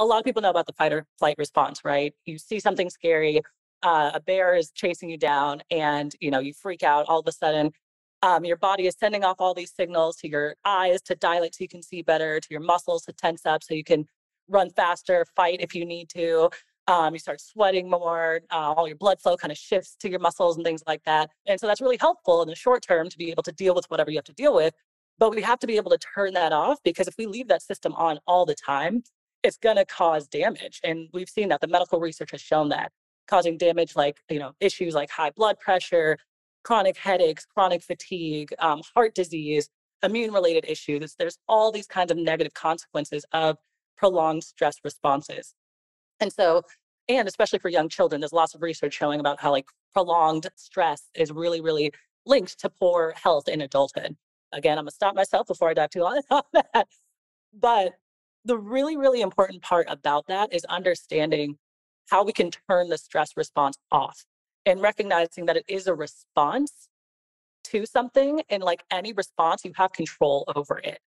a lot of people know about the fight or flight response, right? You see something scary, uh, a bear is chasing you down, and you know you freak out. All of a sudden, um, your body is sending off all these signals to your eyes to dilate so you can see better, to your muscles to tense up so you can run faster, fight if you need to. Um, you start sweating more, uh, all your blood flow kind of shifts to your muscles and things like that. And so that's really helpful in the short term to be able to deal with whatever you have to deal with. But we have to be able to turn that off because if we leave that system on all the time, it's going to cause damage. And we've seen that the medical research has shown that causing damage like, you know, issues like high blood pressure, chronic headaches, chronic fatigue, um, heart disease, immune related issues. There's all these kinds of negative consequences of prolonged stress responses. And so, and especially for young children, there's lots of research showing about how like prolonged stress is really, really linked to poor health in adulthood. Again, I'm gonna stop myself before I dive too long on that. But the really, really important part about that is understanding how we can turn the stress response off and recognizing that it is a response to something. And like any response, you have control over it.